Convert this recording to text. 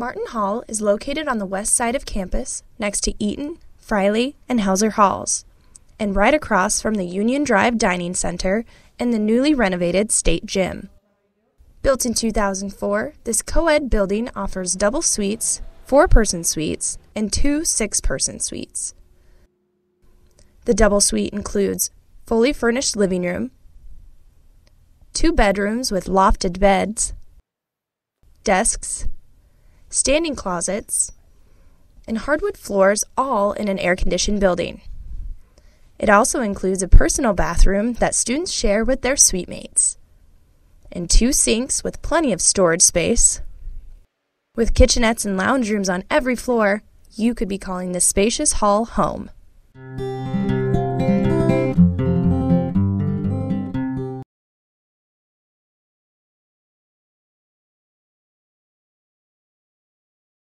Hall is located on the west side of campus next to Eaton, Friley, and Helser Halls, and right across from the Union Drive Dining Center and the newly renovated State Gym. Built in 2004, this co ed building offers double suites, four person suites, and two six person suites. The double suite includes fully furnished living room, two bedrooms with lofted beds, desks, standing closets, and hardwood floors, all in an air conditioned building. It also includes a personal bathroom that students share with their suite mates, and two sinks with plenty of storage space. With kitchenettes and lounge rooms on every floor, you could be calling this spacious hall home.